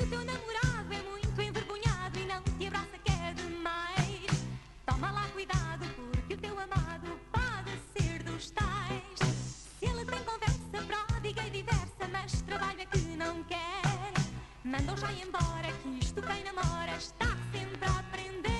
que o teu namorado é muito envergonhado e não te abraça que é demais. Toma lá cuidado porque o teu amado pode ser dos tais. Ele tem conversa pródiga e diversa, mas trabalha que não quer. Manda-o já embora que isto quem namora está sempre a aprender.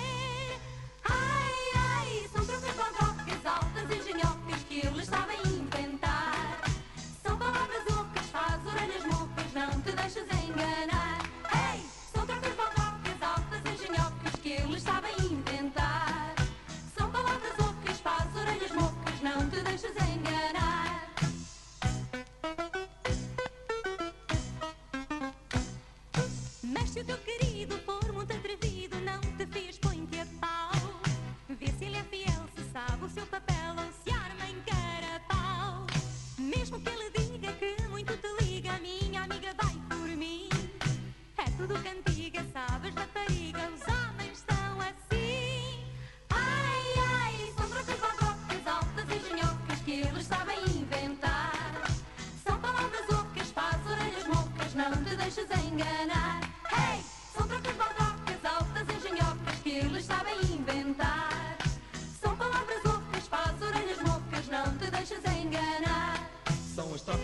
se o teu querido for muito atrevido, não te fez, põe-te a pau. Vê se ele é fiel, se sabe o seu papel ou se arma em carapau. Mesmo que ele diga que muito te liga, minha amiga vai por mim. É tudo cantiga, sabes, rapariga, os homens estão assim.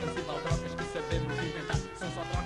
Tantas e baldocas que sabemos inventar tá? São só trocas